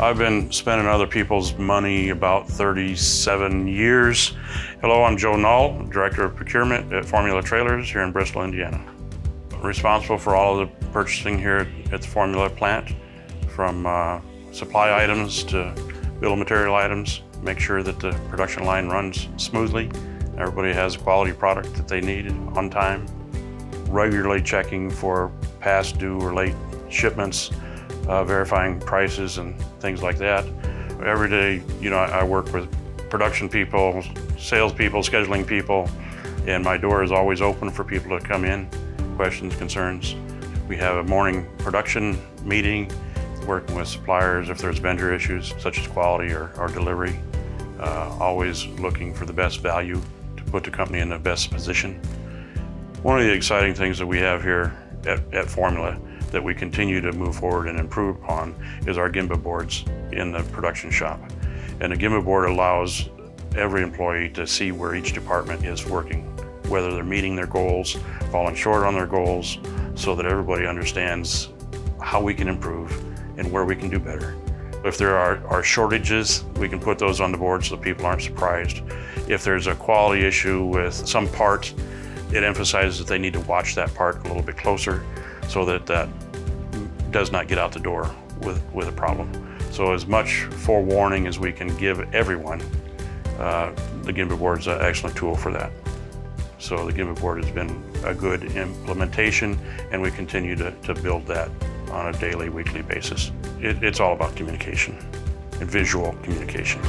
I've been spending other people's money about 37 years. Hello, I'm Joe Null, Director of Procurement at Formula Trailers here in Bristol, Indiana. Responsible for all of the purchasing here at the Formula plant, from uh, supply items to bill of material items, make sure that the production line runs smoothly, everybody has a quality product that they need on time, regularly checking for past due or late shipments, uh, verifying prices and things like that. Every day, you know, I, I work with production people, salespeople, scheduling people, and my door is always open for people to come in, questions, concerns. We have a morning production meeting, working with suppliers if there's vendor issues such as quality or, or delivery. Uh, always looking for the best value to put the company in the best position. One of the exciting things that we have here at, at Formula that we continue to move forward and improve upon is our Gemba boards in the production shop. And the Gemba board allows every employee to see where each department is working, whether they're meeting their goals, falling short on their goals, so that everybody understands how we can improve and where we can do better. If there are, are shortages, we can put those on the board so people aren't surprised. If there's a quality issue with some part, it emphasizes that they need to watch that part a little bit closer so that that does not get out the door with, with a problem. So as much forewarning as we can give everyone, uh, the Gemba board is an excellent tool for that. So the Gemba board has been a good implementation and we continue to, to build that on a daily, weekly basis. It, it's all about communication and visual communication.